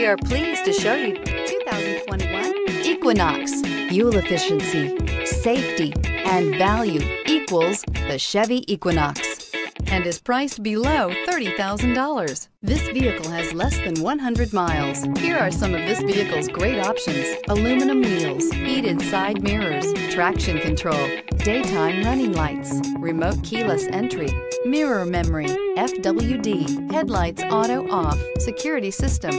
We are pleased to show you 2021 Equinox. Fuel efficiency, safety, and value equals the Chevy Equinox and is priced below $30,000. This vehicle has less than 100 miles. Here are some of this vehicle's great options. Aluminum wheels, heated side mirrors, traction control, daytime running lights, remote keyless entry, mirror memory, FWD, headlights auto off, security system,